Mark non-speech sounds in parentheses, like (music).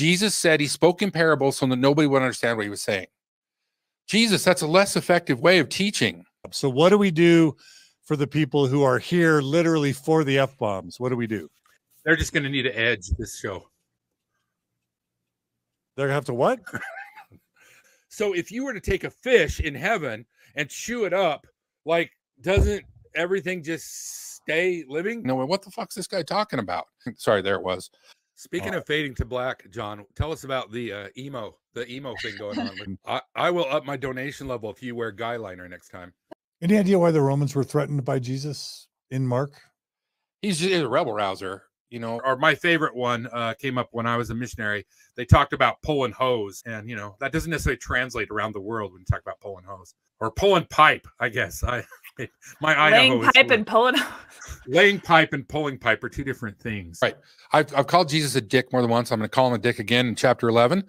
Jesus said he spoke in parables so that nobody would understand what he was saying. Jesus, that's a less effective way of teaching. So, what do we do for the people who are here literally for the F bombs? What do we do? They're just going to need to edge this show. They're going to have to what? (laughs) so, if you were to take a fish in heaven and chew it up, like, doesn't everything just stay living? No, what the fuck's this guy talking about? Sorry, there it was. Speaking oh. of fading to black, John, tell us about the uh, emo, the emo thing going on. (laughs) I, I will up my donation level if you wear guy liner next time. Any idea why the Romans were threatened by Jesus in Mark? He's just a rebel rouser, you know. Or my favorite one uh, came up when I was a missionary. They talked about pulling hose, and you know that doesn't necessarily translate around the world when you talk about pulling hose or pulling pipe. I guess I (laughs) my laying Idaho pipe and pulling. (laughs) laying pipe and pulling pipe are two different things. Right. I've, I've called Jesus a dick more than once. I'm going to call him a dick again in chapter 11.